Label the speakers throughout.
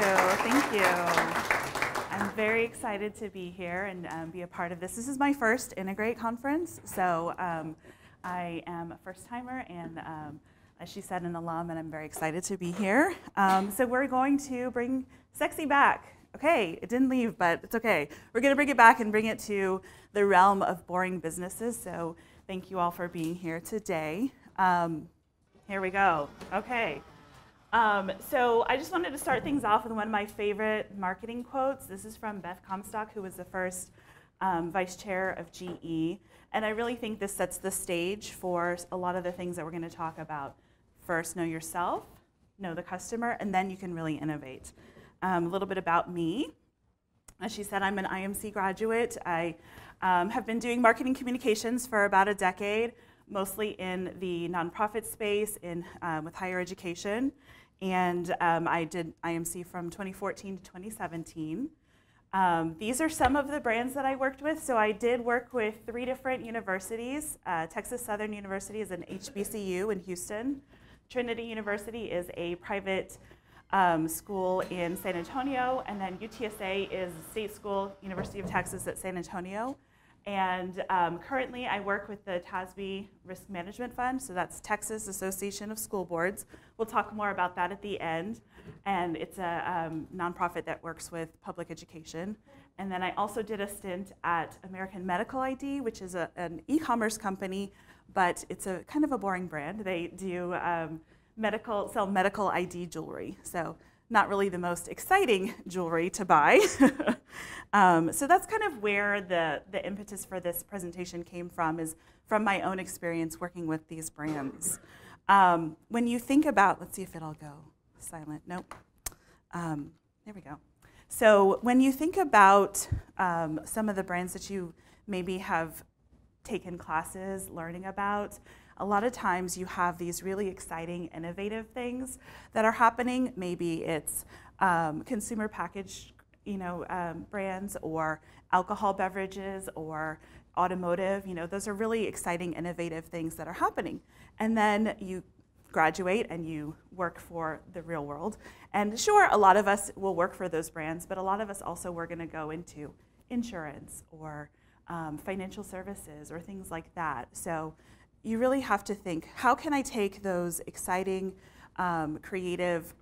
Speaker 1: Thank you. I'm very excited to be here and um, be a part of this. This is my first Integrate conference, so um, I am a first timer and, um, as she said, an alum, and I'm very excited to be here. Um, so we're going to bring sexy back. Okay, it didn't leave, but it's okay. We're going to bring it back and bring it to the realm of boring businesses. So thank you all for being here today. Um, here we go. Okay. Um, so I just wanted to start things off with one of my favorite marketing quotes. This is from Beth Comstock, who was the first um, vice chair of GE. And I really think this sets the stage for a lot of the things that we're going to talk about. First, know yourself, know the customer, and then you can really innovate. Um, a little bit about me. As she said, I'm an IMC graduate. I um, have been doing marketing communications for about a decade, mostly in the nonprofit space in, um, with higher education. And um, I did IMC from 2014 to 2017. Um, these are some of the brands that I worked with. So I did work with three different universities. Uh, Texas Southern University is an HBCU in Houston. Trinity University is a private um, school in San Antonio. And then UTSA is a state school, University of Texas at San Antonio. And um, currently, I work with the TASB Risk Management Fund, so that's Texas Association of School Boards. We'll talk more about that at the end. And it's a um, nonprofit that works with public education. And then I also did a stint at American Medical ID, which is a, an e commerce company, but it's a kind of a boring brand. They do um, medical, sell medical ID jewelry. So not really the most exciting jewelry to buy. um, so that's kind of where the, the impetus for this presentation came from is from my own experience working with these brands. Um, when you think about, let's see if it'll go silent, nope. Um, there we go. So when you think about um, some of the brands that you maybe have taken classes learning about, a lot of times you have these really exciting, innovative things that are happening. Maybe it's um, consumer packaged you know, um, brands or alcohol beverages or automotive. You know, those are really exciting, innovative things that are happening. And then you graduate and you work for the real world. And sure, a lot of us will work for those brands, but a lot of us also we're going to go into insurance or um, financial services or things like that. So you really have to think how can I take those exciting, um, creative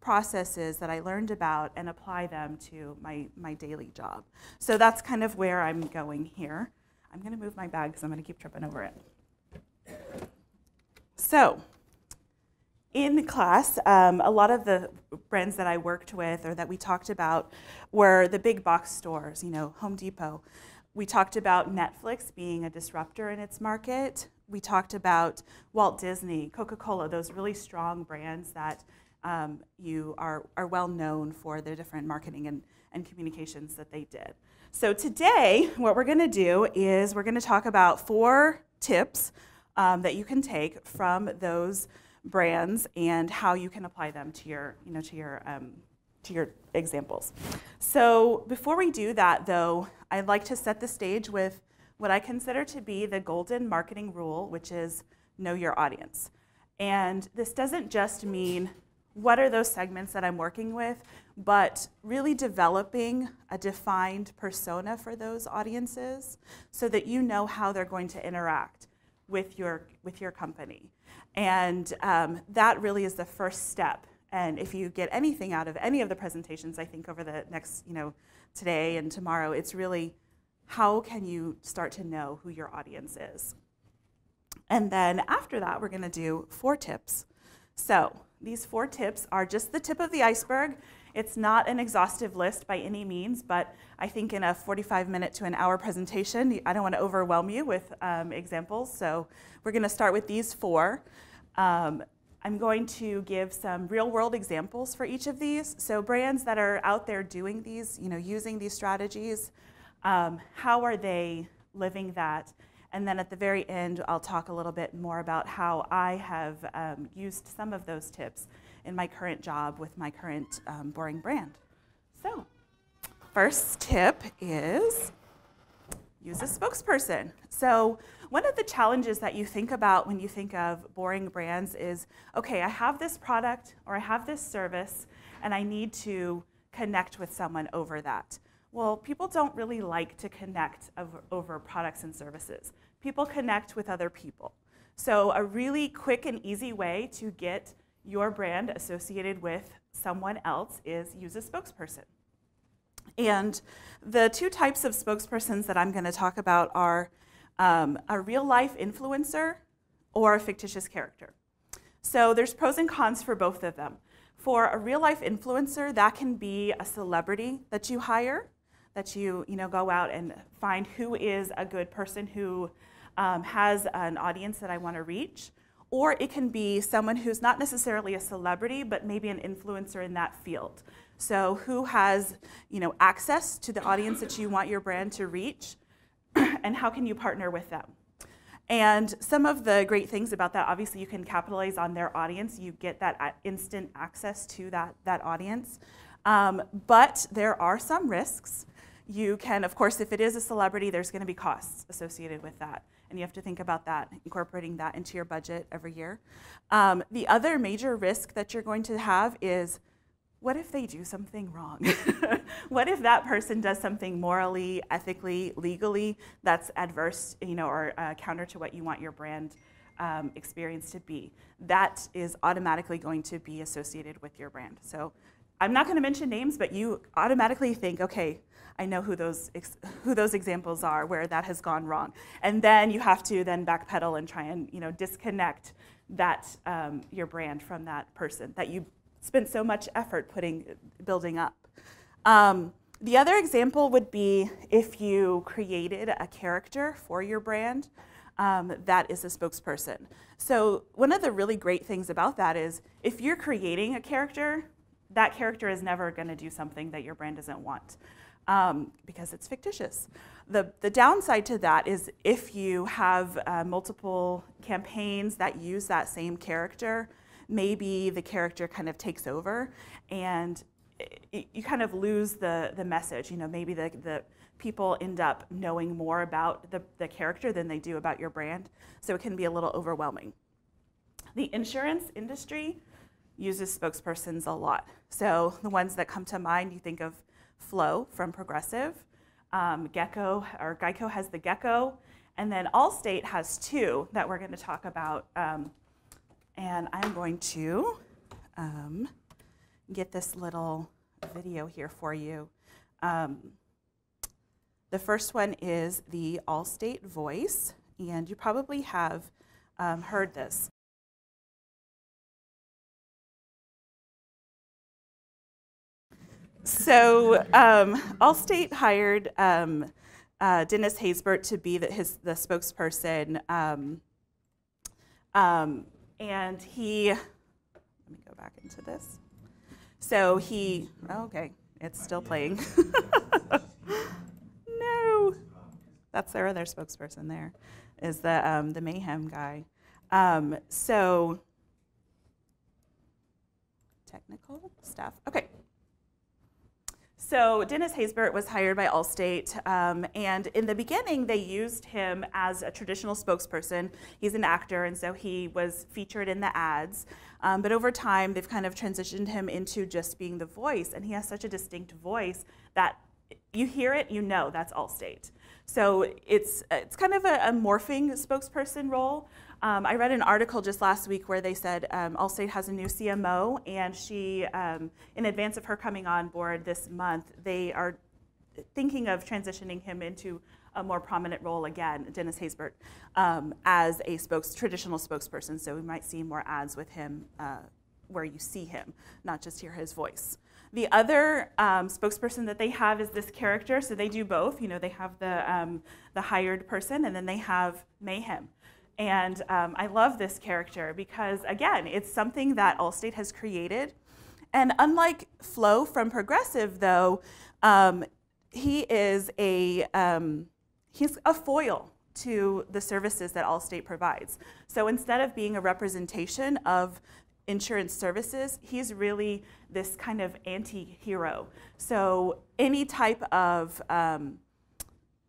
Speaker 1: processes that I learned about and apply them to my, my daily job. So that's kind of where I'm going here. I'm going to move my bag because I'm going to keep tripping over it. So, in class, um, a lot of the brands that I worked with or that we talked about were the big box stores, you know, Home Depot. We talked about Netflix being a disruptor in its market we talked about Walt Disney, Coca-Cola, those really strong brands that um, you are, are well known for the different marketing and, and communications that they did. So today, what we're going to do is we're going to talk about four tips um, that you can take from those brands and how you can apply them to your, you know, to your, um, to your examples. So before we do that, though, I'd like to set the stage with what I consider to be the golden marketing rule, which is know your audience. And this doesn't just mean what are those segments that I'm working with, but really developing a defined persona for those audiences so that you know how they're going to interact with your, with your company. And um, that really is the first step. And if you get anything out of any of the presentations, I think over the next, you know, today and tomorrow, it's really how can you start to know who your audience is? And then after that, we're going to do four tips. So these four tips are just the tip of the iceberg. It's not an exhaustive list by any means, but I think in a 45 minute to an hour presentation, I don't want to overwhelm you with um, examples. So we're going to start with these four. Um, I'm going to give some real world examples for each of these. So brands that are out there doing these, you know, using these strategies, um, how are they living that? And then at the very end, I'll talk a little bit more about how I have um, used some of those tips in my current job with my current um, boring brand. So, first tip is use a spokesperson. So, one of the challenges that you think about when you think of boring brands is okay, I have this product or I have this service, and I need to connect with someone over that. Well, people don't really like to connect over, products and services. People connect with other people. So, a really quick and easy way to get your brand associated with someone else is use a spokesperson. And the two types of spokespersons that I'm going to talk about are um, a real life influencer or a fictitious character. So there's pros and cons for both of them. For a real life influencer, that can be a celebrity that you hire, that you, you know, go out and find who is a good person who um, has an audience that I want to reach. Or it can be someone who's not necessarily a celebrity, but maybe an influencer in that field. So who has you know, access to the audience that you want your brand to reach, and how can you partner with them? And some of the great things about that, obviously, you can capitalize on their audience. You get that instant access to that, that audience. Um, but there are some risks. You can, of course, if it is a celebrity, there's going to be costs associated with that. And you have to think about that, incorporating that into your budget every year. Um, the other major risk that you're going to have is what if they do something wrong? what if that person does something morally, ethically, legally that's adverse, you know, or uh, counter to what you want your brand um, experience to be? That is automatically going to be associated with your brand. So I'm not going to mention names, but you automatically think, okay, I know who those who those examples are where that has gone wrong, and then you have to then backpedal and try and you know disconnect that um, your brand from that person that you spent so much effort putting building up. Um, the other example would be if you created a character for your brand um, that is a spokesperson. So one of the really great things about that is if you're creating a character, that character is never going to do something that your brand doesn't want um, because it's fictitious. The, the downside to that is if you have uh, multiple campaigns that use that same character, maybe the character kind of takes over and it, you kind of lose the, the message. You know, maybe the, the people end up knowing more about the, the character than they do about your brand. So it can be a little overwhelming. The insurance industry uses spokespersons a lot. So the ones that come to mind, you think of Flo from Progressive. Um, Gecko or Geico has the Gecko, and then Allstate has two that we're going to talk about um, and I'm going to um, get this little video here for you. Um, the first one is the Allstate voice, and you probably have um, heard this. So um, Allstate hired um, uh, Dennis Haysbert to be the, his, the spokesperson um, and he, let me go back into this. So he, oh, okay, it's still playing. no, that's their other spokesperson there, is the, um, the Mayhem guy. Um, so, technical stuff. Okay, so Dennis Haysbert was hired by Allstate, um, and in the beginning, they used him as a traditional spokesperson. He's an actor, and so he was featured in the ads. Um, but over time, they've kind of transitioned him into just being the voice, and he has such a distinct voice that you hear it, you know that's Allstate. So it's it's kind of a, a morphing spokesperson role. Um, I read an article just last week where they said um, Allstate has a new CMO, and she, um, in advance of her coming on board this month, they are thinking of transitioning him into a more prominent role again, Dennis Haysbert, um, as a spokes, traditional spokesperson. So we might see more ads with him uh, where you see him, not just hear his voice. The other um, spokesperson that they have is this character, so they do both. You know, they have the, um, the hired person, and then they have Mayhem. And um, I love this character because, again, it's something that Allstate has created. And unlike Flo from Progressive, though, um, he is a um, he's a foil to the services that Allstate provides. So instead of being a representation of insurance services, he's really this kind of anti-hero. So any type of um,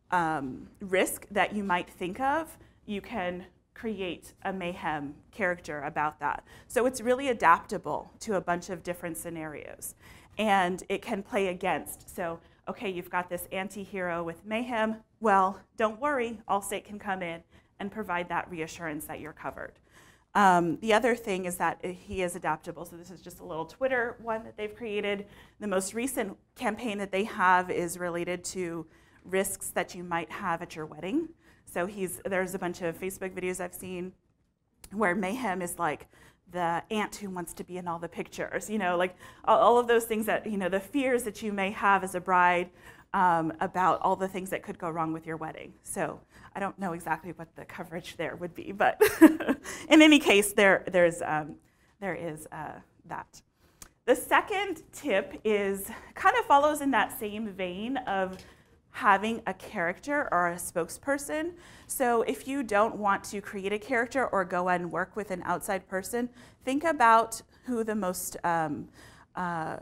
Speaker 1: um, risk that you might think of, you can create a mayhem character about that. So it's really adaptable to a bunch of different scenarios. And it can play against. So, okay, you've got this anti hero with mayhem. Well, don't worry, Allstate can come in and provide that reassurance that you're covered. Um, the other thing is that he is adaptable. So this is just a little Twitter one that they've created. The most recent campaign that they have is related to risks that you might have at your wedding. So he's there's a bunch of Facebook videos I've seen where mayhem is like the aunt who wants to be in all the pictures, you know, like all, of those things that, you know, the fears that you may have as a bride um, about all the things that could go wrong with your wedding. So I don't know exactly what the coverage there would be, but in any case, there, there's, um, there is uh, that. The second tip is kind of follows in that same vein of having a character or a spokesperson. So if you don't want to create a character or go and work with an outside person, think about who the most um, uh,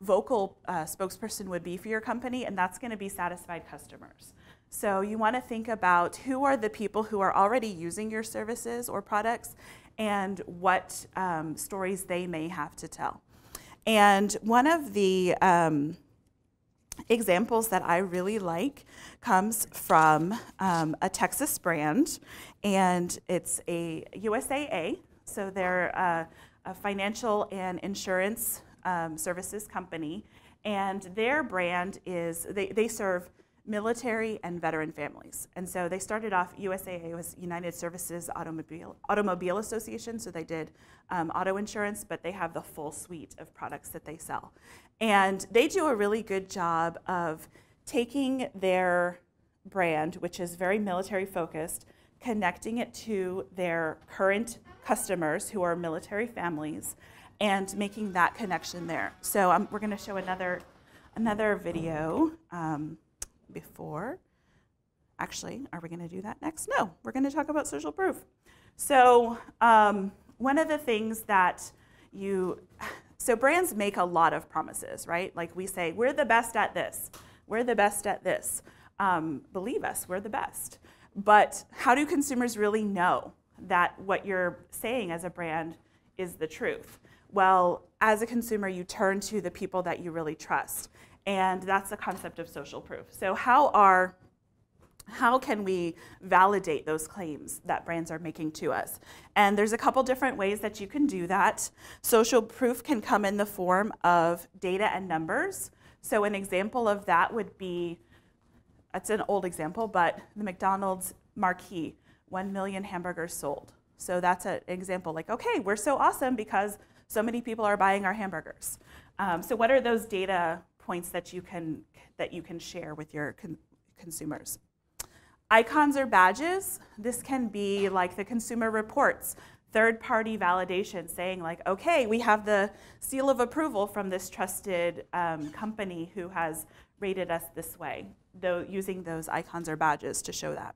Speaker 1: vocal uh, spokesperson would be for your company, and that's going to be satisfied customers. So you want to think about who are the people who are already using your services or products and what um, stories they may have to tell. And one of the um, examples that I really like comes from um, a Texas brand, and it's a USAA. So they're uh, a financial and insurance um, services company, and their brand is they, they serve military and veteran families. And so they started off, USAA was United Services Automobile, Automobile Association, so they did um, auto insurance, but they have the full suite of products that they sell. And they do a really good job of taking their brand, which is very military focused, connecting it to their current customers who are military families and making that connection there. So um, we're going to show another, another video um, before. Actually, are we going to do that next? No, we're going to talk about social proof. So um, one of the things that you, so brands make a lot of promises, right? Like we say, we're the best at this. We're the best at this. Um, believe us, we're the best. But how do consumers really know that what you're saying as a brand is the truth? Well, as a consumer, you turn to the people that you really trust. And that's the concept of social proof. So how are how can we validate those claims that brands are making to us? And there's a couple different ways that you can do that. Social proof can come in the form of data and numbers. So an example of that would be, it's an old example, but the McDonald's marquee, 1 million hamburgers sold. So that's an example like, okay, we're so awesome because so many people are buying our hamburgers. Um, so what are those data points that you can, that you can share with your con consumers? Icons or badges, this can be like the consumer reports, third-party validation saying like, okay, we have the seal of approval from this trusted um, company who has rated us this way, though using those icons or badges to show that.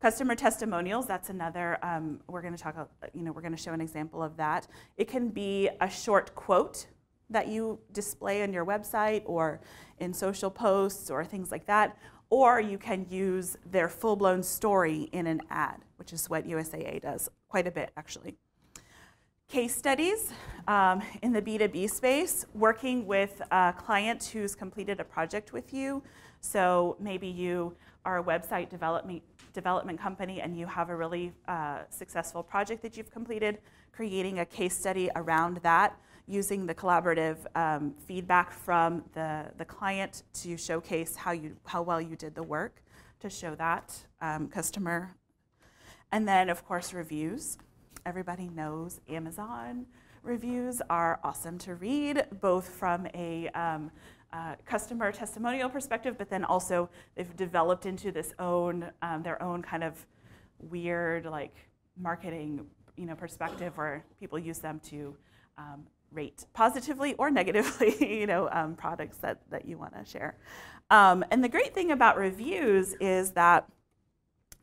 Speaker 1: Customer testimonials, that's another, um, we're gonna talk, you know, we're gonna show an example of that. It can be a short quote that you display on your website or in social posts or things like that, or you can use their full-blown story in an ad, which is what USAA does quite a bit, actually. Case studies um, in the B2B space, working with a client who's completed a project with you. So maybe you are a website development, development company and you have a really uh, successful project that you've completed, creating a case study around that using the collaborative um, feedback from the, the client to showcase how, you, how well you did the work to show that um, customer. And then, of course, reviews. Everybody knows Amazon reviews are awesome to read, both from a um, uh, customer testimonial perspective, but then also they've developed into this own, um, their own kind of weird like marketing you know, perspective where people use them to um, rate positively or negatively, you know, um, products that, that you want to share. Um, and the great thing about reviews is that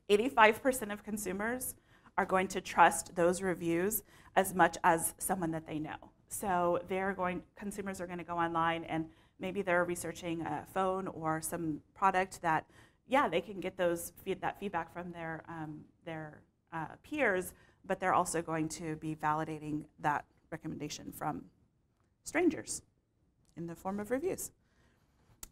Speaker 1: 85% of consumers are going to trust those reviews as much as someone that they know. So they're going, consumers are going to go online and maybe they're researching a phone or some product that, yeah, they can get those feed, that feedback from their, um, their uh, peers, but they're also going to be validating that recommendation from strangers in the form of reviews.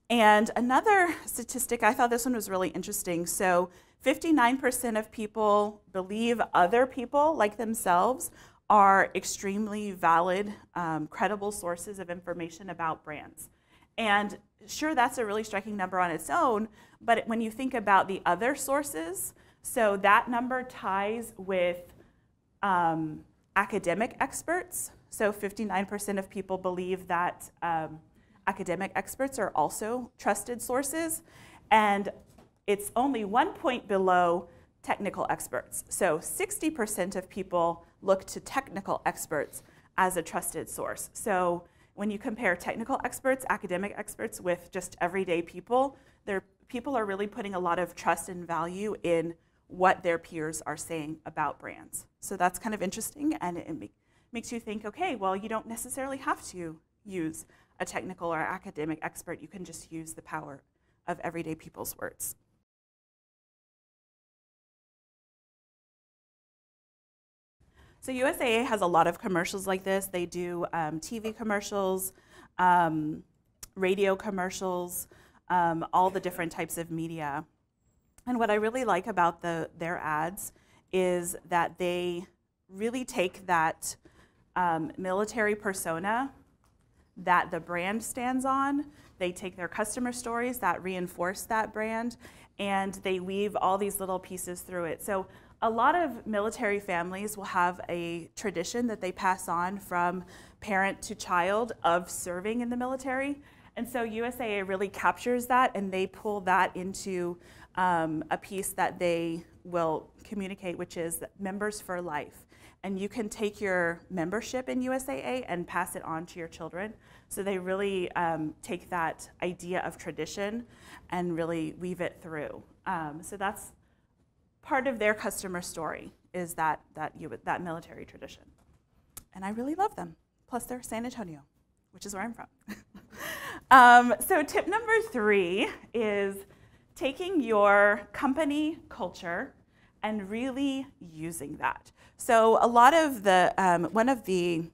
Speaker 1: And another statistic, I thought this one was really interesting. So 59% of people believe other people, like themselves, are extremely valid, um, credible sources of information about brands. And sure, that's a really striking number on its own, but when you think about the other sources, so that number ties with um, academic experts. So 59% of people believe that um, academic experts are also trusted sources. And it's only one point below technical experts. So 60% of people look to technical experts as a trusted source. So when you compare technical experts, academic experts with just everyday people, people are really putting a lot of trust and value in what their peers are saying about brands. So that's kind of interesting and it make, makes you think, okay, well, you don't necessarily have to use a technical or academic expert. You can just use the power of everyday people's words. So USAA has a lot of commercials like this. They do um, TV commercials, um, radio commercials, um, all the different types of media. And what I really like about the, their ads is that they really take that um, military persona that the brand stands on. They take their customer stories that reinforce that brand, and they weave all these little pieces through it. So a lot of military families will have a tradition that they pass on from parent to child of serving in the military. And so USAA really captures that and they pull that into um, a piece that they will communicate, which is members for life. And you can take your membership in USAA and pass it on to your children. So they really um, take that idea of tradition and really weave it through. Um, so that's part of their customer story is that, that, you, that military tradition. And I really love them. Plus, they're San Antonio, which is where I'm from. um, so, tip number three is taking your company culture and really using that. So, a lot of the, um, one of the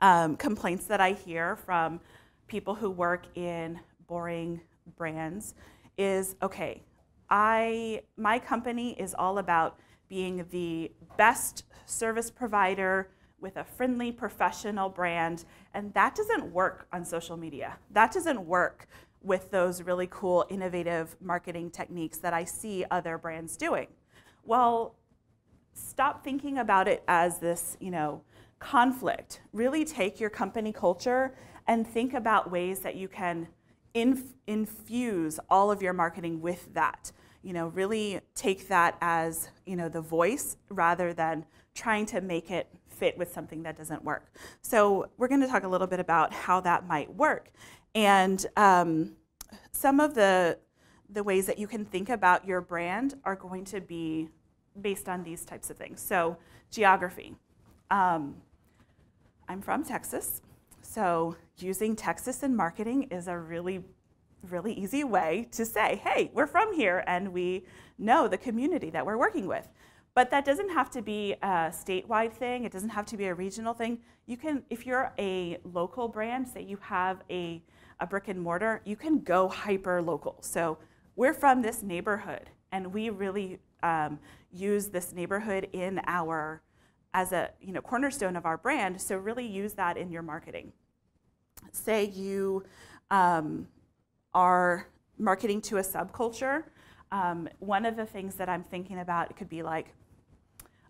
Speaker 1: um, complaints that I hear from people who work in boring brands is okay, I, my company is all about being the best service provider with a friendly professional brand, and that doesn't work on social media. That doesn't work with those really cool, innovative marketing techniques that I see other brands doing. Well, stop thinking about it as this, you know, conflict. Really take your company culture and think about ways that you can inf infuse all of your marketing with that. You know, really take that as, you know, the voice rather than trying to make it fit with something that doesn't work. So we're going to talk a little bit about how that might work. And um, some of the, the ways that you can think about your brand are going to be based on these types of things. So geography. Um, I'm from Texas. So using Texas in marketing is a really, really easy way to say, hey, we're from here and we know the community that we're working with. But that doesn't have to be a statewide thing. It doesn't have to be a regional thing. You can, if you're a local brand, say you have a, a brick and mortar, you can go hyper local. So we're from this neighborhood and we really um, use this neighborhood in our as a you know, cornerstone of our brand, so really use that in your marketing. Say you um, are marketing to a subculture. Um, one of the things that I'm thinking about could be like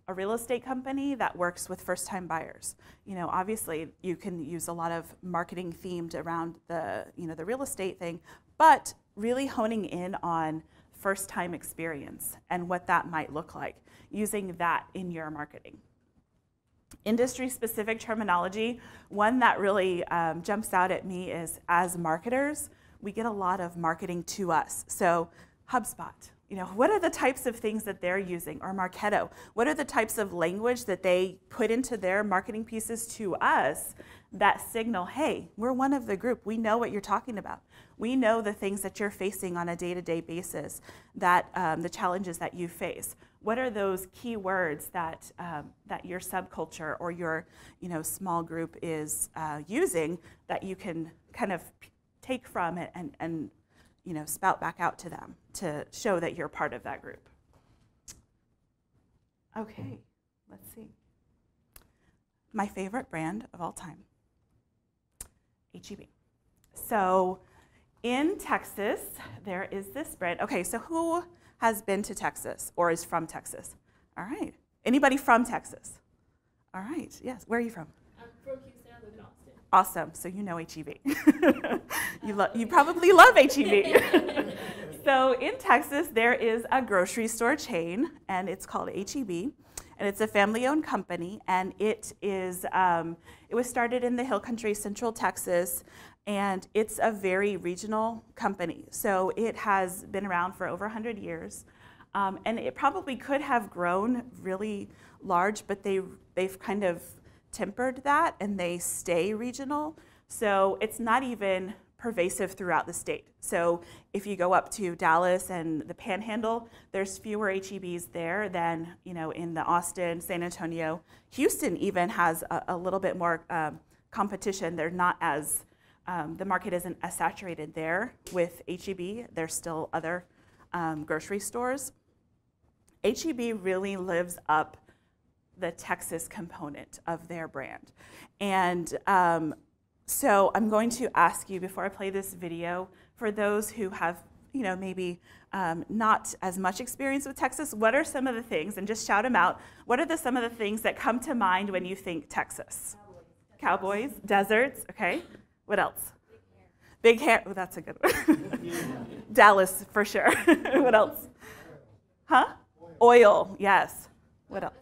Speaker 1: a real estate company that works with first-time buyers. You know, obviously you can use a lot of marketing themed around the you know the real estate thing, but really honing in on first-time experience and what that might look like, using that in your marketing industry specific terminology, one that really um, jumps out at me is as marketers, we get a lot of marketing to us. So HubSpot, you know, what are the types of things that they're using? Or Marketo, what are the types of language that they put into their marketing pieces to us that signal, hey, we're one of the group. We know what you're talking about. We know the things that you're facing on a day-to-day basis, that um, the challenges that you face what are those key words that, um, that your subculture or your you know, small group is uh, using that you can kind of take from it and, and you know, spout back out to them to show that you're part of that group. Okay, let's see. My favorite brand of all time, HEB. So in Texas, there is this brand. Okay, so who has been to Texas or is from Texas? All right. Anybody from Texas? All right. Yes. Where are you from?
Speaker 2: From Houston. I live in Austin.
Speaker 1: Awesome. So you know HEB. you, lo- you probably love HEB. so in Texas, there is a grocery store chain, and it's called HEB. And it's a family-owned company, and it is um, it was started in the Hill Country, Central Texas, and it's a very regional company. So it has been around for over 100 years. Um, and it probably could have grown really large, but they, they've kind of tempered that and they stay regional. So it's not even pervasive throughout the state. So if you go up to Dallas and the Panhandle, there's fewer HEBs there than you know in the Austin, San Antonio, Houston even has a, a little bit more um, competition. They're not as um, the market isn't as saturated there with HEB. There's still other um, grocery stores. HEB really lives up the Texas component of their brand. And um, so I'm going to ask you before I play this video, for those who have, you know, maybe um, not as much experience with Texas, what are some of the things, and just shout them out, what are the, some of the things that come to mind when you think Texas? Cowboys, Cowboys deserts, okay. What else? Big hair. Oh, that's a good one. Dallas, for sure. what else? Huh? Oil, yes. What else?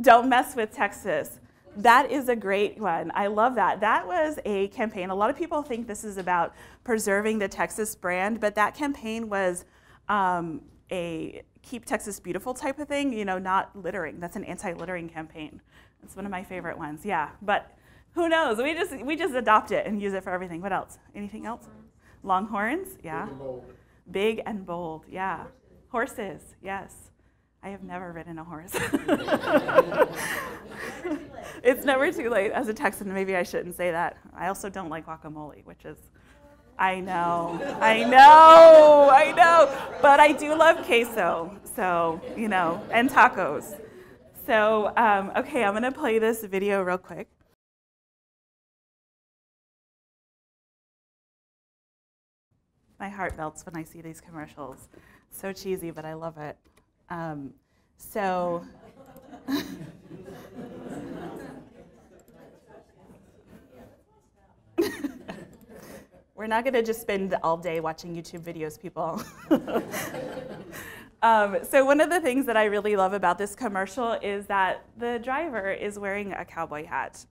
Speaker 1: Don't mess with Texas. That is a great one. I love that. That was a campaign. A lot of people think this is about preserving the Texas brand, but that campaign was um, a keep Texas beautiful type of thing, you know, not littering. That's an anti littering campaign. It's one of my favorite ones, yeah. But who knows? We just we just adopt it and use it for everything. What else? Anything else? Longhorns, yeah. Big and bold. Big and bold, yeah. Horses, yes. I have never ridden a horse. it's never too late. As a Texan, maybe I shouldn't say that. I also don't like guacamole, which is I know, I know, I know. But I do love queso, so, you know, and tacos. So, um, okay, I'm going to play this video real quick. My heart melts when I see these commercials. So cheesy, but I love it. Um, so, we're not going to just spend all day watching YouTube videos, people. um, so, one of the things that I really love about this commercial is that the driver is wearing a cowboy hat.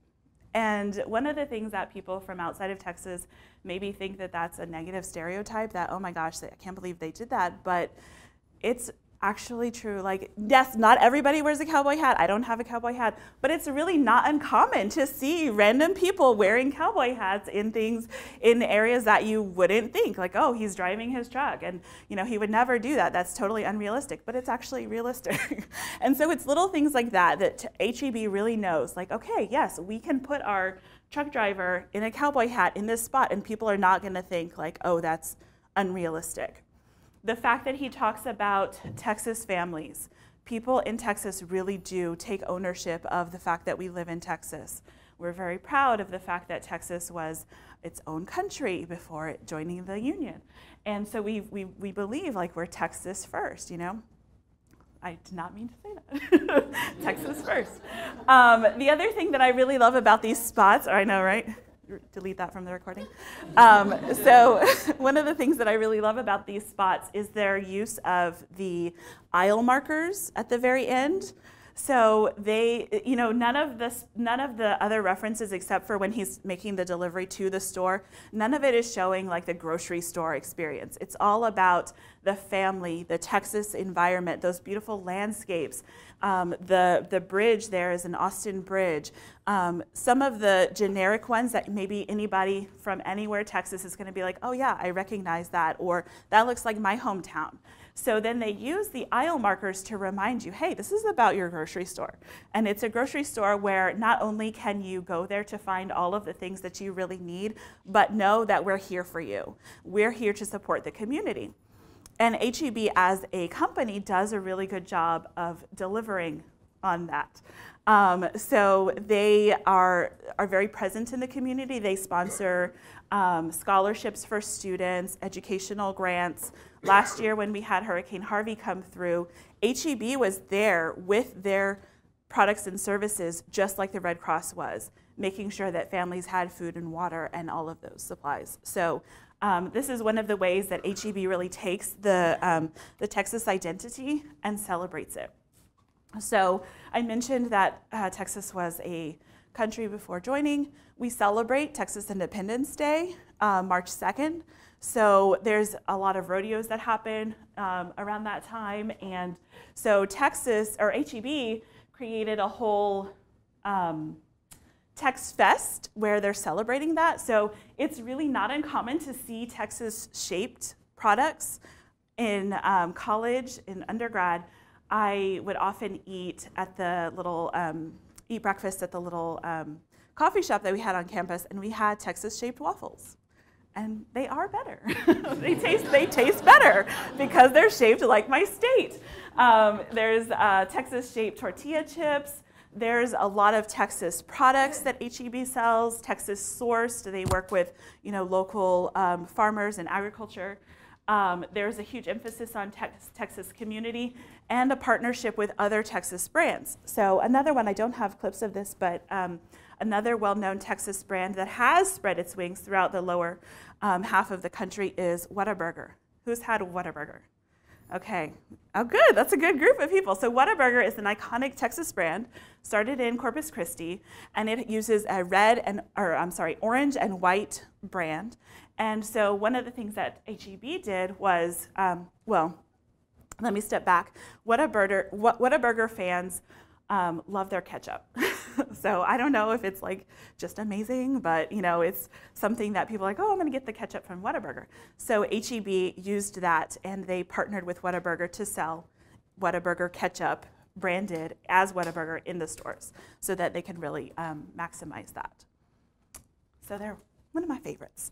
Speaker 1: And one of the things that people from outside of Texas maybe think that that's a negative stereotype that, oh my gosh, I can't believe they did that. But it's actually true. Like, yes, not everybody wears a cowboy hat. I don't have a cowboy hat, but it's really not uncommon to see random people wearing cowboy hats in things in areas that you wouldn't think. Like, oh, he's driving his truck, and you know he would never do that. That's totally unrealistic, but it's actually realistic. and so it's little things like that that HEB really knows. Like, okay, yes, we can put our truck driver in a cowboy hat in this spot, and people are not going to think like, oh, that's unrealistic. The fact that he talks about Texas families, people in Texas really do take ownership of the fact that we live in Texas. We're very proud of the fact that Texas was its own country before joining the Union. And so we, we, we believe like we're Texas first, you know? I did not mean to say that. Texas first. Um, the other thing that I really love about these spots, or I know, right? Delete that from the recording. Um, so one of the things that I really love about these spots is their use of the aisle markers at the very end. So they, you know, none of this, none of the other references except for when he's making the delivery to the store, none of it is showing like the grocery store experience. It's all about the family, the Texas environment, those beautiful landscapes. Um, the the bridge there is an Austin Bridge. Um, some of the generic ones that maybe anybody from anywhere Texas is going to be like, oh yeah, I recognize that, or that looks like my hometown. So then they use the aisle markers to remind you, hey, this is about your grocery store. And it's a grocery store where not only can you go there to find all of the things that you really need, but know that we're here for you. We're here to support the community. And HEB as a company does a really good job of delivering on that. Um, so they are, are very present in the community. They sponsor um, scholarships for students, educational grants. Last year when we had Hurricane Harvey come through, HEB was there with their products and services just like the Red Cross was, making sure that families had food and water and all of those supplies. So um, this is one of the ways that HEB really takes the, um, the Texas identity and celebrates it. So I mentioned that uh, Texas was a country before joining. We celebrate Texas Independence Day, uh, March 2nd. So there's a lot of rodeos that happen um, around that time. And so Texas, or HEB, created a whole um, Tex Fest where they're celebrating that. So it's really not uncommon to see Texas shaped products in um, college, in undergrad. I would often eat at the little, um, eat breakfast at the little um, coffee shop that we had on campus, and we had Texas shaped waffles. And they are better. they, taste, they taste better because they're shaped like my state. Um, there's uh, Texas shaped tortilla chips. There's a lot of Texas products that HEB sells, Texas sourced. They work with you know, local um, farmers and agriculture. Um, there's a huge emphasis on tex Texas community and a partnership with other Texas brands. So another one, I don't have clips of this, but um, another well-known Texas brand that has spread its wings throughout the lower um, half of the country is Whataburger. Who's had Whataburger? Okay. Oh, good. That's a good group of people. So Whataburger is an iconic Texas brand, started in Corpus Christi, and it uses a red and, or I'm sorry, orange and white brand. And so one of the things that HEB did was, um, well, let me step back. Whataburger, Whataburger fans um, love their ketchup. so I don't know if it's like just amazing, but you know, it's something that people are like, oh, I'm gonna get the ketchup from Whataburger. So HEB used that and they partnered with Whataburger to sell Whataburger ketchup branded as Whataburger in the stores so that they can really um, maximize that. So they're one of my favorites.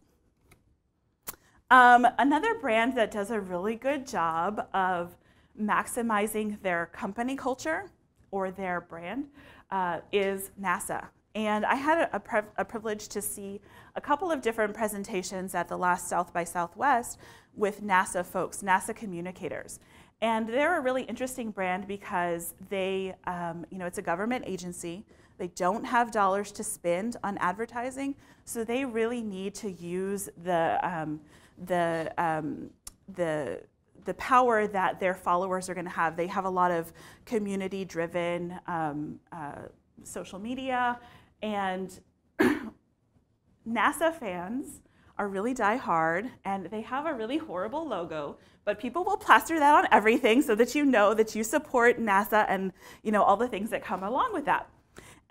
Speaker 1: Um, another brand that does a really good job of maximizing their company culture or their brand uh, is NASA. And I had a, a, a, privilege to see a couple of different presentations at the last South by Southwest with NASA folks, NASA communicators. And they're a really interesting brand because they, um, you know, it's a government agency. They don't have dollars to spend on advertising, so they really need to use the, um, the, um, the the power that their followers are going to have. They have a lot of community driven um, uh, social media, and NASA fans are really die hard and they have a really horrible logo but people will plaster that on everything so that you know that you support nasa and you know all the things that come along with that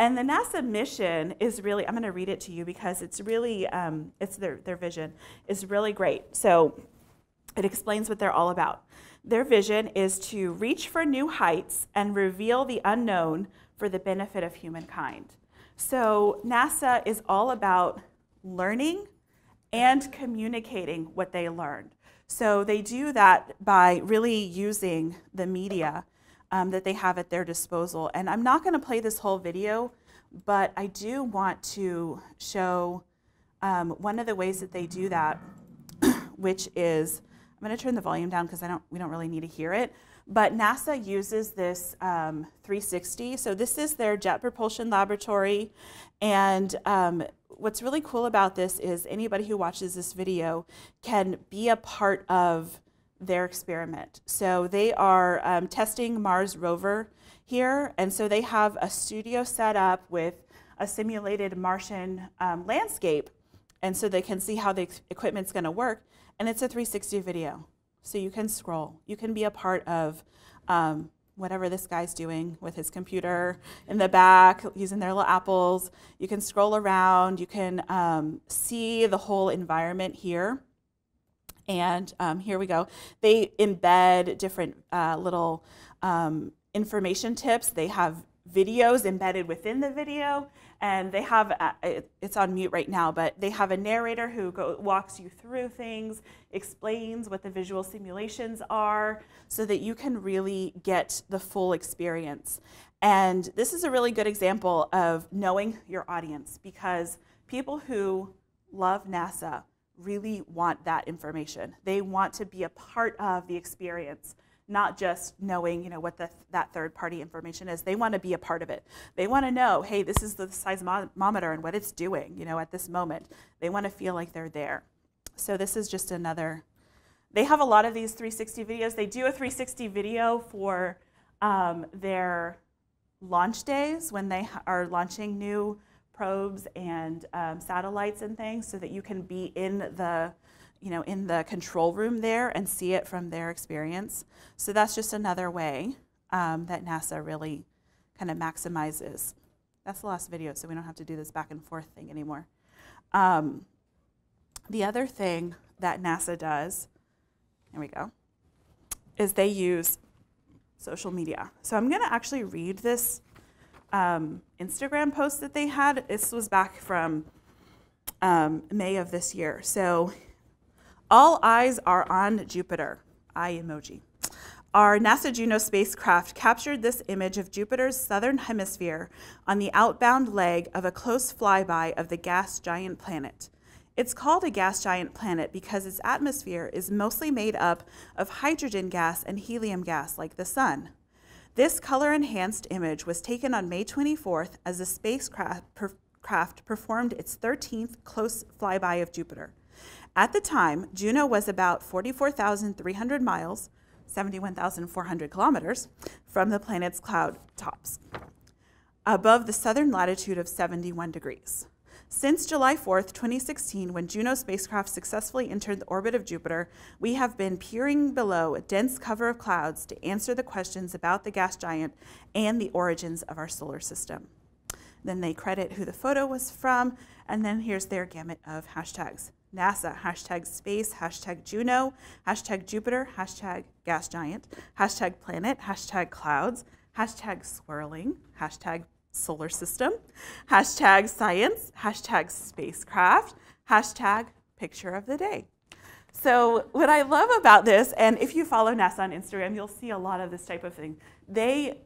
Speaker 1: and the nasa mission is really i'm going to read it to you because it's really um, it's their, their vision is really great so it explains what they're all about. Their vision is to reach for new heights and reveal the unknown for the benefit of humankind. So, NASA is all about learning and communicating what they learned. So, they do that by really using the media um, that they have at their disposal. And I'm not going to play this whole video, but I do want to show um, one of the ways that they do that, which is I'm going to turn the volume down because I don't, we don't really need to hear it. But NASA uses this um, 360. So this is their Jet Propulsion Laboratory. And um, what's really cool about this is anybody who watches this video can be a part of their experiment. So they are um, testing Mars rover here. And so they have a studio set up with a simulated Martian um, landscape. And so they can see how the equipment's going to work and it's a 360 video. So you can scroll. You can be a part of um, whatever this guy's doing with his computer in the back, using their little apples. You can scroll around. You can um, see the whole environment here. And um, here we go. They embed different uh, little um, information tips. They have videos embedded within the video, and they have uh, it's on mute right now, but they have a narrator who go, walks you through things, explains what the visual simulations are, so that you can really get the full experience. And this is a really good example of knowing your audience because people who love NASA really want that information. They want to be a part of the experience, not just knowing, you know, what the, that third-party information is. They want to be a part of it. They want to know, hey, this is the seismometer and what it's doing, you know, at this moment. They want to feel like they're there. So this is just another. They have a lot of these 360 videos. They do a 360 video for um, their launch days when they are launching new probes and um, satellites and things so that you can be in the you know in the control room there and see it from their experience so that's just another way um, that nasa really kind of maximizes that's the last video so we don't have to do this back and forth thing anymore um, the other thing that nasa does here we go is they use social media so i'm going to actually read this um, Instagram post that they had. This was back from um, May of this year. So, all eyes are on Jupiter. Eye emoji. Our NASA Juno spacecraft captured this image of Jupiter's southern hemisphere on the outbound leg of a close flyby of the gas giant planet. It's called a gas giant planet because its atmosphere is mostly made up of hydrogen gas and helium gas, like the sun. This color enhanced image was taken on May 24th as the spacecraft per performed its 13th close flyby of Jupiter. At the time, Juno was about 44,300 miles, 71,400 kilometers, from the planet's cloud tops, above the southern latitude of 71 degrees. Since July 4th, 2016, when Juno spacecraft successfully entered the orbit of Jupiter, we have been peering below a dense cover of clouds to answer the questions about the gas giant and the origins of our solar system. Then they credit who the photo was from, and then here's their gamut of hashtags. NASA, hashtag space, hashtag Juno, hashtag Jupiter, hashtag gas giant, hashtag planet, hashtag clouds, hashtag swirling, hashtag solar system, hashtag science, hashtag spacecraft, hashtag picture of the day. So what I love about this, and if you follow NASA on Instagram, you'll see a lot of this type of thing. They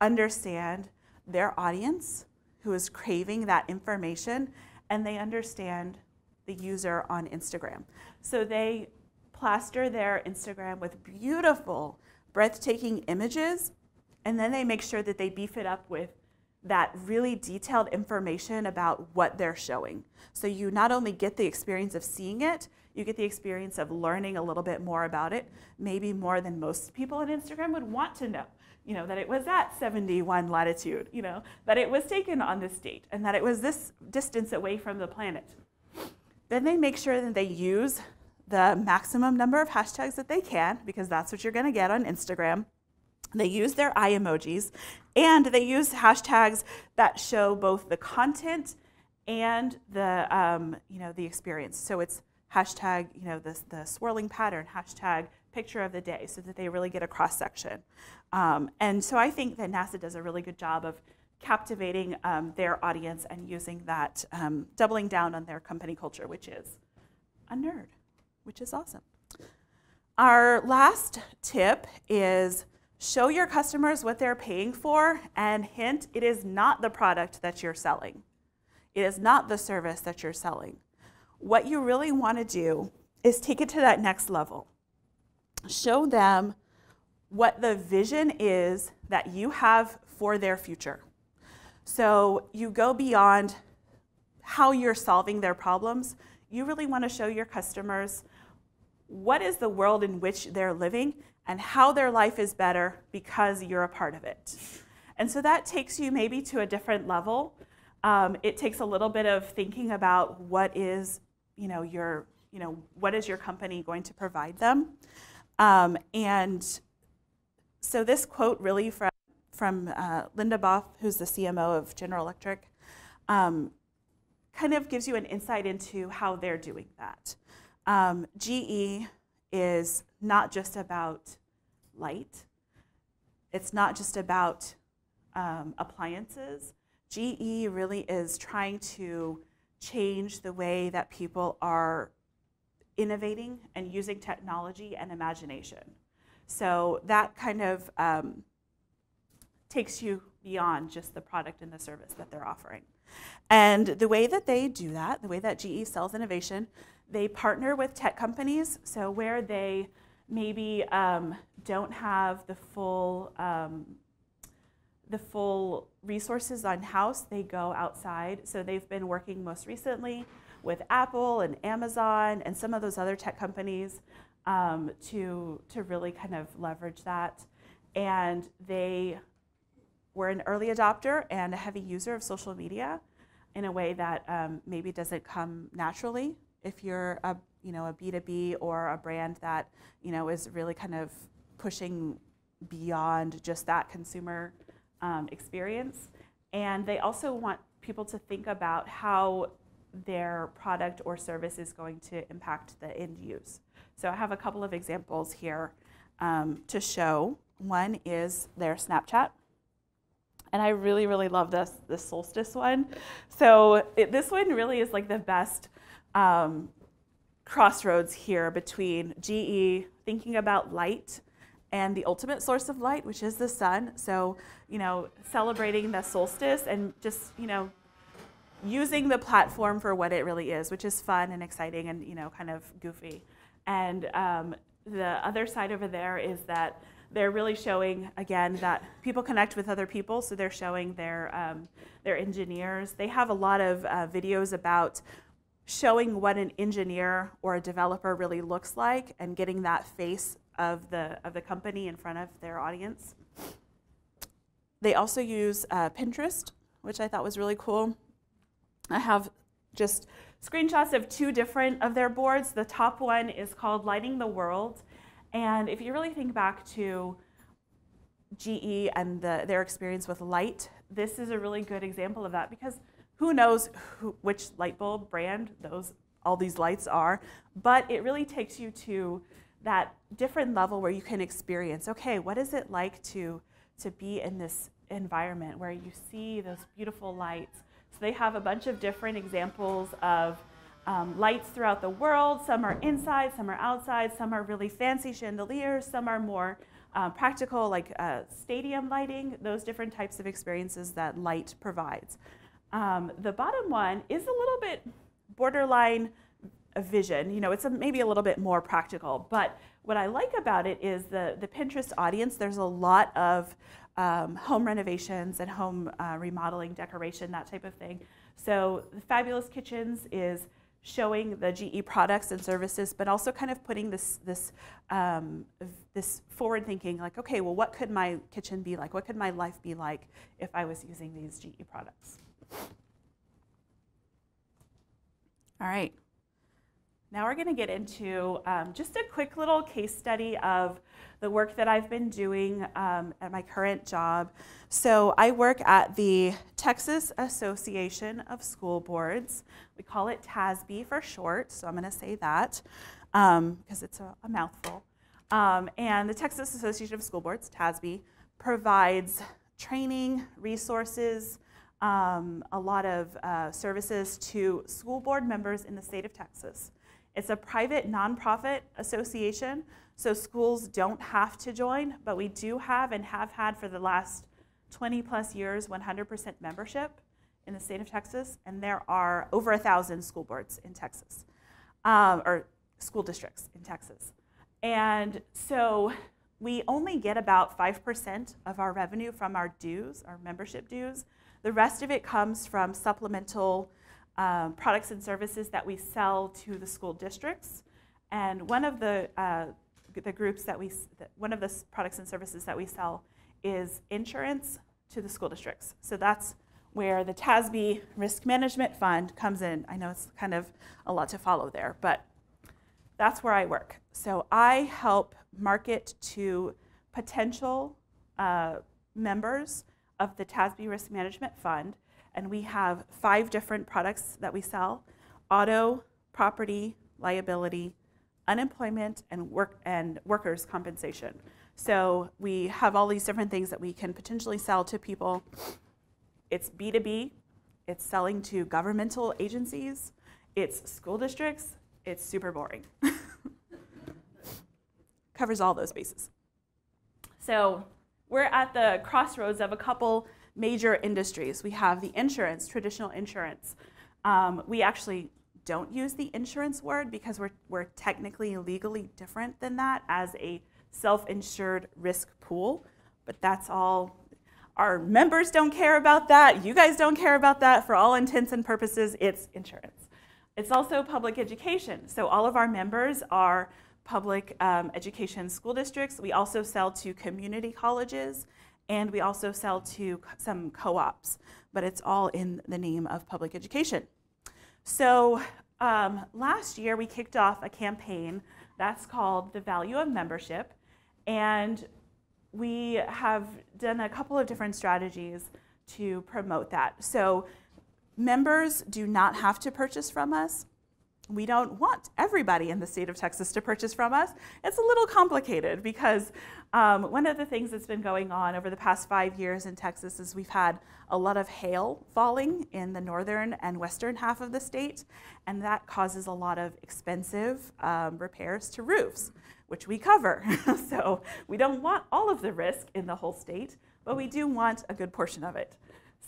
Speaker 1: understand their audience who is craving that information, and they understand the user on Instagram. So they plaster their Instagram with beautiful, breathtaking images, and then they make sure that they beef it up with that really detailed information about what they're showing. So you not only get the experience of seeing it, you get the experience of learning a little bit more about it, maybe more than most people on Instagram would want to know. You know, that it was at 71 latitude, you know, that it was taken on this date, and that it was this distance away from the planet. Then they make sure that they use the maximum number of hashtags that they can, because that's what you're going to get on Instagram. They use their eye emojis and they use hashtags that show both the content and the, um, you know, the experience. So it's hashtag, you know, the, the swirling pattern, hashtag picture of the day so that they really get a cross section. Um, and so I think that NASA does a really good job of captivating um, their audience and using that, um, doubling down on their company culture, which is a nerd, which is awesome. Our last tip is Show your customers what they're paying for, and hint, it is not the product that you're selling. It is not the service that you're selling. What you really want to do is take it to that next level. Show them what the vision is that you have for their future. So you go beyond how you're solving their problems. You really want to show your customers what is the world in which they're living and how their life is better because you're a part of it. And so that takes you maybe to a different level. Um, it takes a little bit of thinking about what is, you know, your, you know, what is your company going to provide them. Um, and so this quote really from, from uh, Linda Boff, who's the CMO of General Electric, um, kind of gives you an insight into how they're doing that. Um, GE is not just about light, it's not just about um, appliances. GE really is trying to change the way that people are innovating and using technology and imagination. So that kind of um, takes you beyond just the product and the service that they're offering. And the way that they do that, the way that GE sells innovation, they partner with tech companies. So where they maybe um, don't have the full um, the full resources on house, they go outside. So they've been working most recently with Apple and Amazon and some of those other tech companies um, to to really kind of leverage that. And they were an early adopter and a heavy user of social media in a way that um, maybe doesn't come naturally if you're a you know a B2B or a brand that you know is really kind of pushing beyond just that consumer um, experience. And they also want people to think about how their product or service is going to impact the end use. So I have a couple of examples here um, to show. One is their Snapchat. And I really, really love this, this solstice one. So it, this one really is like the best um, crossroads here between GE thinking about light and the ultimate source of light, which is the sun. So, you know, celebrating the solstice and just, you know, using the platform for what it really is, which is fun and exciting and, you know, kind of goofy. And um, the other side over there is that they're really showing again that people connect with other people. So they're showing their um, their engineers. They have a lot of uh, videos about showing what an engineer or a developer really looks like and getting that face of the, of the company in front of their audience. They also use uh, Pinterest, which I thought was really cool. I have just screenshots of two different of their boards. The top one is called Lighting the World. And if you really think back to GE and the, their experience with light, this is a really good example of that because who knows who, which light bulb brand those all these lights are, but it really takes you to that different level where you can experience, okay, what is it like to, to be in this environment where you see those beautiful lights? So they have a bunch of different examples of um, lights throughout the world. Some are inside, some are outside, some are really fancy chandeliers, some are more uh, practical, like uh, stadium lighting, those different types of experiences that light provides. Um, the bottom one is a little bit borderline vision. You know, it's a, maybe a little bit more practical. But what I like about it is the, the Pinterest audience, there's a lot of um, home renovations and home uh, remodeling, decoration, that type of thing. So the Fabulous Kitchens is showing the GE products and services, but also kind of putting this this um, this forward thinking, like, okay, well, what could my kitchen be like? What could my life be like if I was using these GE products? All right. Now we're going to get into um, just a quick little case study of the work that I've been doing um, at my current job. So I work at the Texas Association of School Boards. We call it TASB for short, so I'm going to say that because um, it's a, a mouthful. Um, and the Texas Association of School Boards, TASB, provides training, resources, um, a lot of uh, services to school board members in the state of Texas. It's a private nonprofit association, so schools don't have to join, but we do have and have had for the last 20 plus years 100% membership in the state of Texas, and there are over a thousand school boards in Texas, um, or school districts in Texas. And so we only get about 5% of our revenue from our dues, our membership dues. The rest of it comes from supplemental um, products and services that we sell to the school districts. And one of the, uh, the groups that we, one of the products and services that we sell is insurance to the school districts. So that's where the TASB Risk Management Fund comes in. I know it's kind of a lot to follow there, but that's where I work. So I help market to potential uh, members of the TASB Risk Management Fund, and we have five different products that we sell auto, property, liability, unemployment and work and workers' compensation. So we have all these different things that we can potentially sell to people. It's B2B, it's selling to governmental agencies, it's school districts, it's super boring. Covers all those bases. So we're at the crossroads of a couple major industries. We have the insurance, traditional insurance. Um, we actually don't use the insurance word because we're, we're technically legally different than that as a self-insured risk pool, but that's all. Our members don't care about that. You guys don't care about that. For all intents and purposes, it's insurance. It's also public education. So all of our members are public um, education school districts. We also sell to community colleges, and we also sell to some co-ops, but it's all in the name of public education. So um, last year we kicked off a campaign that's called The Value of Membership. And we have done a couple of different strategies to promote that. So members do not have to purchase from us we don't want everybody in the state of Texas to purchase from us. It's a little complicated because um, one of the things that's been going on over the past five years in Texas is we've had a lot of hail falling in the northern and western half of the state, and that causes a lot of expensive um, repairs to roofs, which we cover. so we don't want all of the risk in the whole state, but we do want a good portion of it.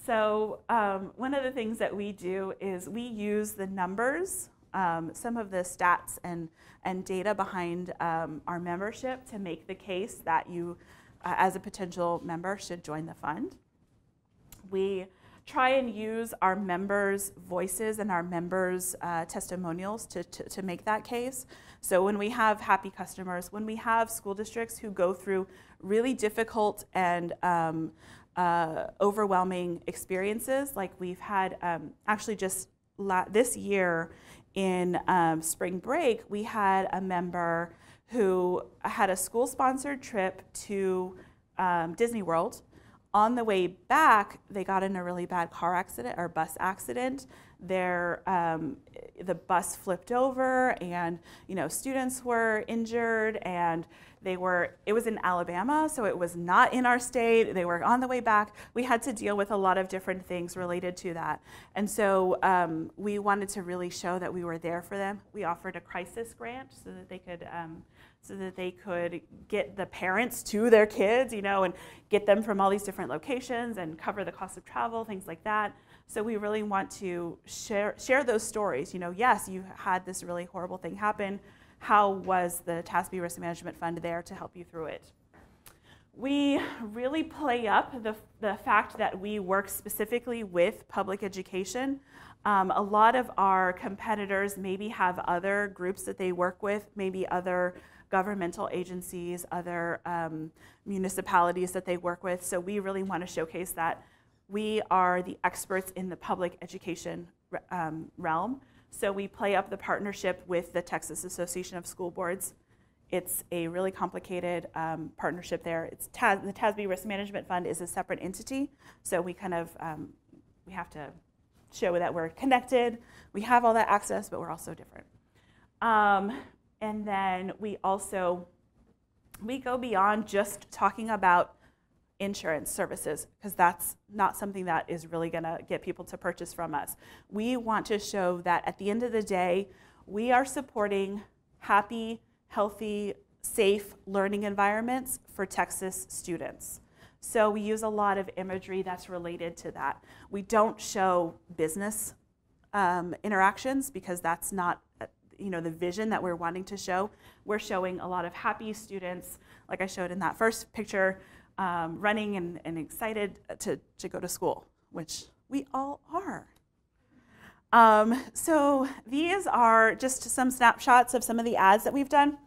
Speaker 1: So um, one of the things that we do is we use the numbers um, some of the stats and, and data behind um, our membership to make the case that you, uh, as a potential member, should join the fund. We try and use our members' voices and our members' uh, testimonials to, to, to, make that case. So when we have happy customers, when we have school districts who go through really difficult and um, uh, overwhelming experiences, like we've had um, actually just this year in um, spring break, we had a member who had a school sponsored trip to um, Disney World. On the way back, they got in a really bad car accident or bus accident. Their, um, the bus flipped over, and you know students were injured, and they were, it was in Alabama, so it was not in our state. They were on the way back. We had to deal with a lot of different things related to that. And so um, we wanted to really show that we were there for them. We offered a crisis grant so that they could um, so that they could get the parents to their kids, you know, and get them from all these different locations and cover the cost of travel, things like that. So we really want to share, share those stories. You know, yes, you had this really horrible thing happen how was the TASB Risk Management Fund there to help you through it? We really play up the, the fact that we work specifically with public education. Um, a lot of our competitors maybe have other groups that they work with, maybe other governmental agencies, other um, municipalities that they work with. So we really want to showcase that we are the experts in the public education um, realm. So we play up the partnership with the Texas Association of School Boards. It's a really complicated um, partnership there. It's TAS, the TASB Risk Management Fund is a separate entity, so we kind of um, we have to show that we're connected. We have all that access, but we're also different. Um, and then we also we go beyond just talking about insurance services because that's not something that is really going to get people to purchase from us. We want to show that at the end of the day, we are supporting happy, healthy, safe learning environments for Texas students. So we use a lot of imagery that's related to that. We don't show business um, interactions because that's not you know, the vision that we're wanting to show. We're showing a lot of happy students, like I showed in that first picture, um, running and, and excited to, to go to school, which we all are. Um, so these are just some snapshots of some of the ads that we've done.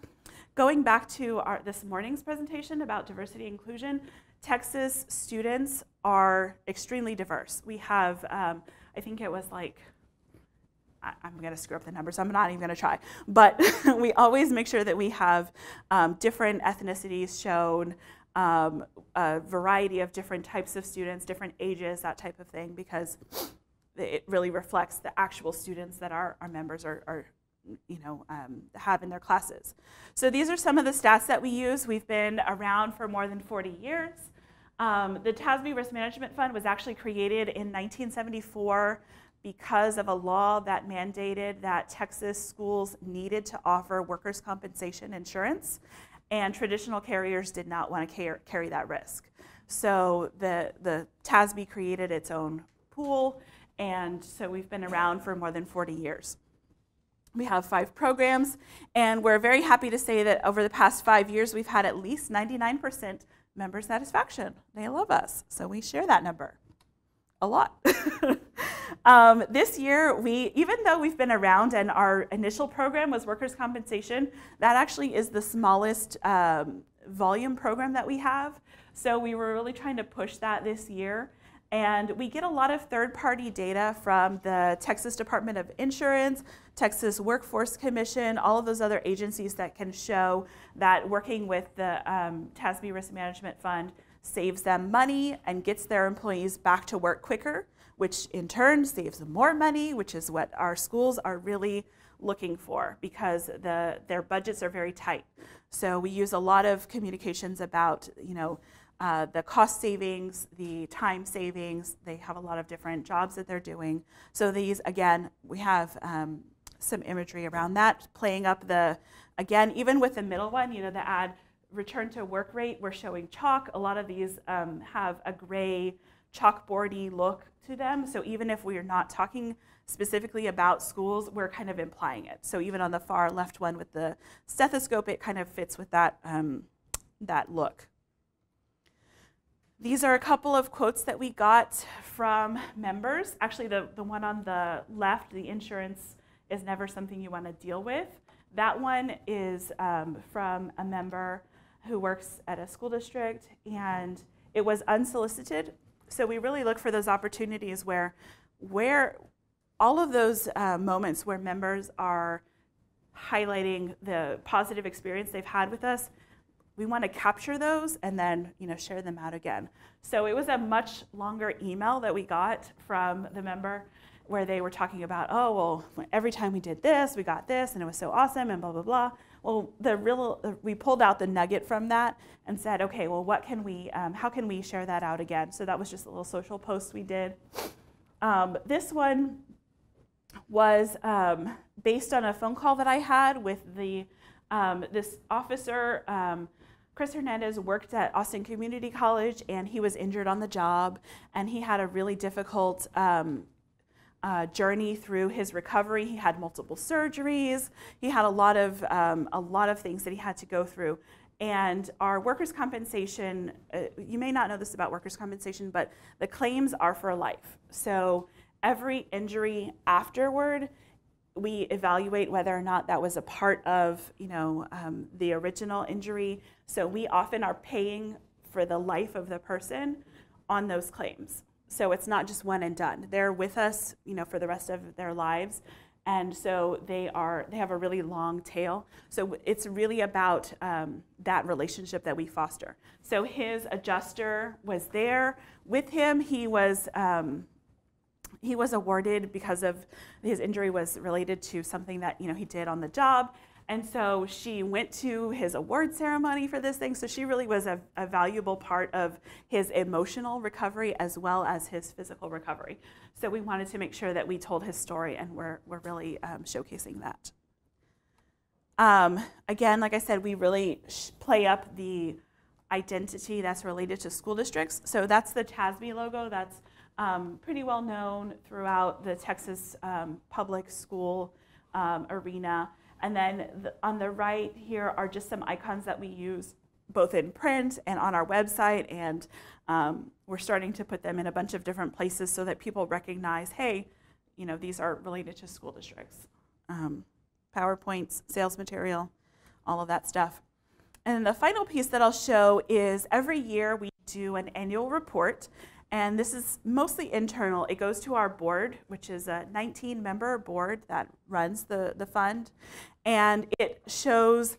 Speaker 1: Going back to our, this morning's presentation about diversity inclusion, Texas students are extremely diverse. We have, um, I think it was like, I, am going to screw up the numbers, I'm not even going to try. But we always make sure that we have um, different ethnicities shown, um, a variety of different types of students, different ages, that type of thing, because it really reflects the actual students that our, our members are, are you know, um, have in their classes. So these are some of the stats that we use. We've been around for more than 40 years. Um, the TASB Risk Management Fund was actually created in 1974 because of a law that mandated that Texas schools needed to offer workers' compensation insurance, and traditional carriers did not want to carry that risk. So the, the TASB created its own pool, and so we've been around for more than 40 years. We have five programs, and we're very happy to say that over the past five years, we've had at least 99% member satisfaction. They love us, so we share that number a lot. um, this year, we even though we've been around and our initial program was workers' compensation, that actually is the smallest um, volume program that we have. So we were really trying to push that this year. And we get a lot of third party data from the Texas Department of Insurance, Texas Workforce Commission, all of those other agencies that can show that working with the um, TASB Risk Management Fund saves them money and gets their employees back to work quicker, which in turn saves them more money, which is what our schools are really looking for because the, their budgets are very tight. So we use a lot of communications about, you know, uh, the cost savings, the time savings. They have a lot of different jobs that they're doing. So these, again, we have um, some imagery around that, playing up the, again, even with the middle one, you know, the ad return to work rate, we're showing chalk. A lot of these um, have a gray chalkboardy look to them. So even if we are not talking specifically about schools, we're kind of implying it. So even on the far left one with the stethoscope, it kind of fits with that, um, that look. These are a couple of quotes that we got from members. Actually, the, the one on the left, the insurance is never something you want to deal with. That one is um, from a member who works at a school district, and it was unsolicited. So we really look for those opportunities where, where all of those uh, moments where members are highlighting the positive experience they've had with us we want to capture those and then you know share them out again. So it was a much longer email that we got from the member where they were talking about, oh well, every time we did this, we got this, and it was so awesome, and blah blah blah. Well, the real we pulled out the nugget from that and said, okay, well, what can we, um, how can we share that out again? So that was just a little social post we did. Um, this one was um, based on a phone call that I had with the um, this officer um, Chris Hernandez worked at Austin Community College and he was injured on the job and he had a really difficult um, uh, journey through his recovery. He had multiple surgeries. He had a lot of um, a lot of things that he had to go through. And our workers' compensation, uh, you may not know this about workers' compensation, but the claims are for life. So every injury afterward we evaluate whether or not that was a part of you know um, the original injury. So we often are paying for the life of the person on those claims. So it's not just one and done. They're with us, you know, for the rest of their lives, and so they are they have a really long tail. So it's really about um, that relationship that we foster. So his adjuster was there with him. He was. Um, he was awarded because of his injury was related to something that you know he did on the job and so she went to his award ceremony for this thing. So she really was a, a valuable part of his emotional recovery as well as his physical recovery. So we wanted to make sure that we told his story and we're, we're really um, showcasing that. Um, again like i said we really play up the identity that's related to school districts. So that's the tasb logo. That's um, pretty well known throughout the Texas um, public school um, arena. And then the, on the right here are just some icons that we use both in print and on our website. And um, we're starting to put them in a bunch of different places so that people recognize, hey, you know, these are related to school districts. Um, PowerPoints, sales material, all of that stuff. And the final piece that I'll show is every year we do an annual report and this is mostly internal. It goes to our board, which is a 19 member board that runs the, the fund. And it shows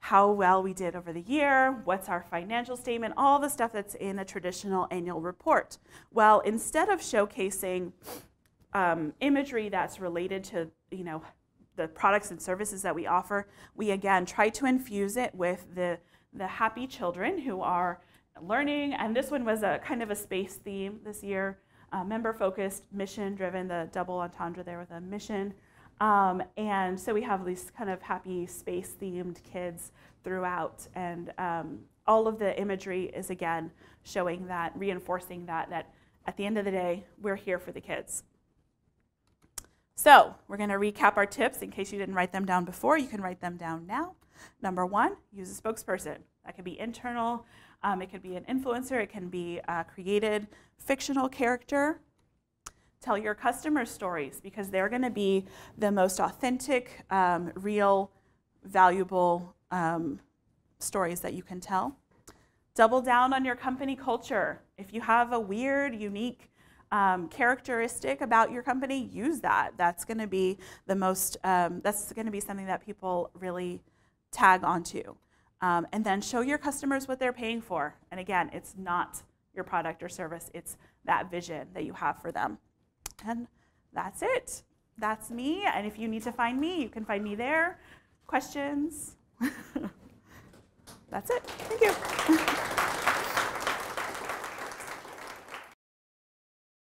Speaker 1: how well we did over the year, what's our financial statement, all the stuff that's in a traditional annual report. Well, instead of showcasing um, imagery that's related to, you know, the products and services that we offer, we again try to infuse it with the, the happy children who are learning. And this one was a kind of a space theme this year, uh, member focused, mission driven, the double entendre there with a mission. Um, and so we have these kind of happy space themed kids throughout. And um, all of the imagery is again showing that, reinforcing that, that at the end of the day, we're here for the kids. So we're going to recap our tips in case you didn't write them down before. You can write them down now. Number one, use a spokesperson. That could be internal, um, it could be an influencer, it can be a created fictional character. Tell your customer stories because they're going to be the most authentic, um, real, valuable um, stories that you can tell. Double down on your company culture. If you have a weird, unique um, characteristic about your company, use that. That's going to be the most, um, that's going to be something that people really tag onto. Um, and then show your customers what they're paying for. And again, it's not your product or service, it's that vision that you have for them. And that's it. That's me. And if you need to find me, you can find me there. Questions? that's it. Thank you.